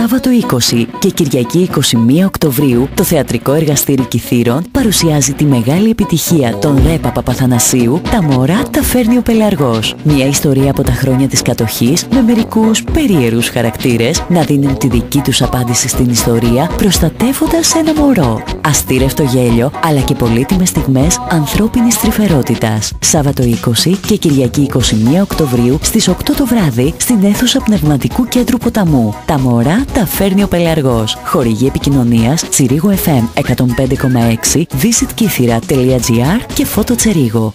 Σάββατο 20 και Κυριακή 21 Οκτωβρίου το Θεατρικό Εργαστήρι Κιθήρων παρουσιάζει τη μεγάλη επιτυχία των Ρέπα Παπαθανασίου «Τα μωρά τα φέρνει ο Πελαργός». Μια ιστορία από τα χρόνια της κατοχής με μερικούς περίεργους χαρακτήρες να δίνουν τη δική τους απάντηση στην ιστορία προστατεύοντας ένα μωρό. Αστήρευτο γέλιο αλλά και πολύτιμες στιγμές ανθρώπινης τρυφερότητας. Σάββατο 20 και Κυριακή 21 Οκτωβρίου στις 8 το βράδυ στην αίθουσα Πνευματικού Κέντρου Ποταμού. Τα μωρά τα φέρνει ο Πελαργός. Χορηγή επικοινωνίας Τσιρίγο FM 105,6 visitkithira.gr και φώτο Τσερίγο.